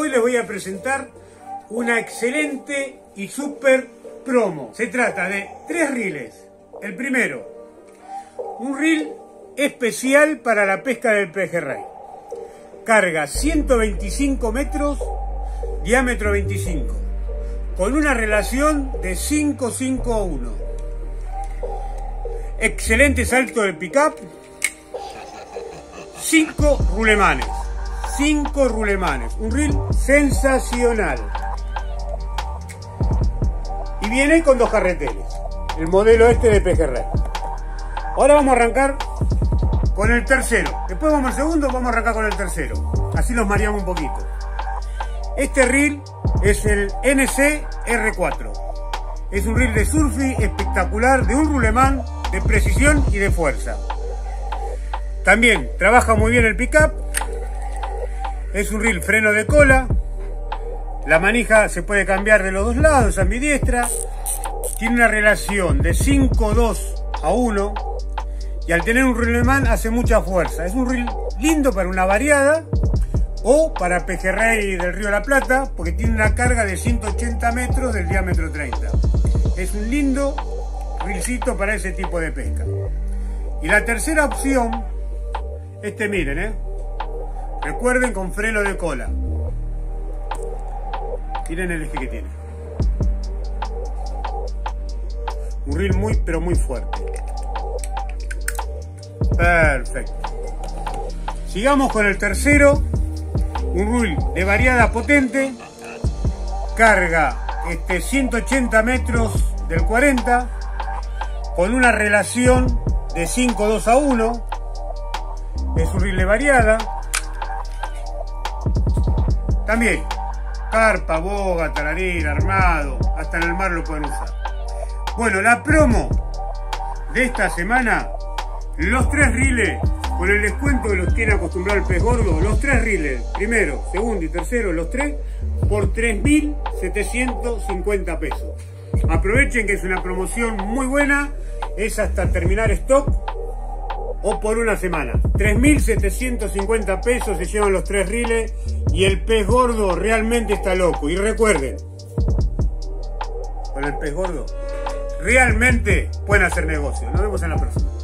Hoy les voy a presentar una excelente y super promo. Se trata de tres riles. El primero, un reel especial para la pesca del pejerrey. Carga 125 metros, diámetro 25, con una relación de 5-5 a 1. Excelente salto de pickup, 5 rulemanes. 5 rulemanes. Un reel sensacional. Y viene con dos carreteles. El modelo este de pejerrey. Ahora vamos a arrancar con el tercero. Después vamos al segundo, vamos a arrancar con el tercero. Así los mareamos un poquito. Este reel es el NC R4. Es un reel de surfi espectacular de un rulemán de precisión y de fuerza. También trabaja muy bien el pickup. Es un reel freno de cola. La manija se puede cambiar de los dos lados, ambidiestra. Tiene una relación de 5-2 a 1. Y al tener un rulemán hace mucha fuerza. Es un reel lindo para una variada o para pejerrey del río la Plata porque tiene una carga de 180 metros del diámetro 30. Es un lindo reelcito para ese tipo de pesca. Y la tercera opción este miren, ¿eh? Recuerden con freno de cola. Miren el eje que tiene. Un reel muy, pero muy fuerte. Perfecto. Sigamos con el tercero. Un reel de variada potente. Carga este 180 metros del 40. Con una relación de 5-2 a 1 es un rile variada. También, carpa, boga, talarín, armado, hasta en el mar lo pueden usar. Bueno, la promo de esta semana, los tres riles, con el descuento que los tiene acostumbrado el pez gordo, los tres riles, primero, segundo y tercero, los tres, por 3.750 pesos. Aprovechen que es una promoción muy buena, es hasta terminar stock o por una semana. 3.750 pesos se llevan los tres riles y el pez gordo realmente está loco. Y recuerden, con el pez gordo, realmente pueden hacer negocio. Nos vemos en la próxima.